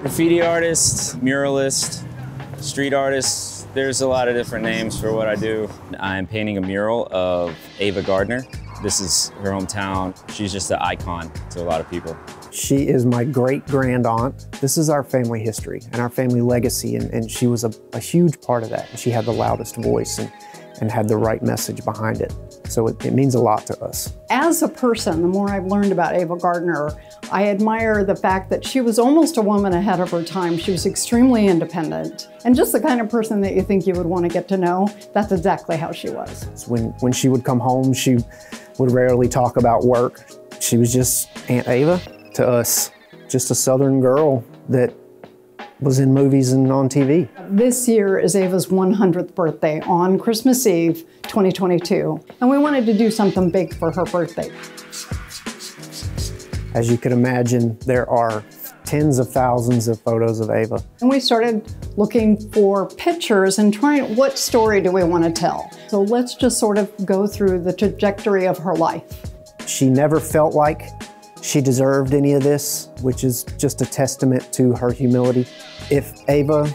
Graffiti artist, muralist, street artist. There's a lot of different names for what I do. I'm painting a mural of Ava Gardner. This is her hometown. She's just an icon to a lot of people. She is my great grand aunt. This is our family history and our family legacy, and, and she was a, a, huge part of that. She had the loudest voice and, and had the right message behind it. So it, it, means a lot to us. As a person, the more I've learned about Ava Gardner, I admire the fact that she was almost a woman ahead of her time. She was extremely independent and just the kind of person that you think you would want to get to know. That's exactly how she was. When, when she would come home, she would rarely talk about work. She was just Aunt Ava to us, just a Southern girl that was in movies and on TV. This year is Ava's 100th birthday on Christmas Eve 2022, and we wanted to do something big for her birthday. As you can imagine, there are tens of thousands of photos of Ava. And we started looking for pictures and trying, what story do we want to tell? So let's just sort of go through the trajectory of her life. She never felt like she deserved any of this, which is just a testament to her humility. If Ava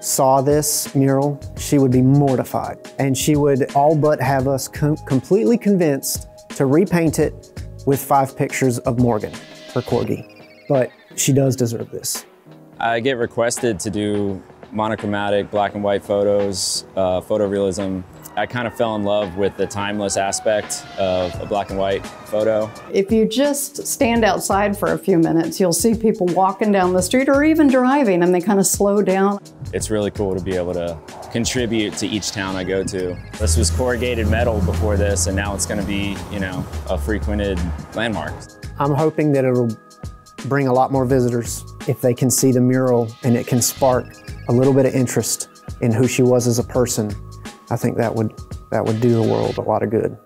saw this mural, she would be mortified. And she would all but have us com completely convinced to repaint it with five pictures of Morgan, her corgi. But she does deserve this. I get requested to do monochromatic black and white photos, uh, photorealism. I kind of fell in love with the timeless aspect of a black and white photo. If you just stand outside for a few minutes, you'll see people walking down the street or even driving and they kind of slow down. It's really cool to be able to contribute to each town I go to. This was corrugated metal before this and now it's going to be, you know, a frequented landmark. I'm hoping that it'll bring a lot more visitors if they can see the mural and it can spark a little bit of interest in who she was as a person. I think that would, that would do the world a lot of good.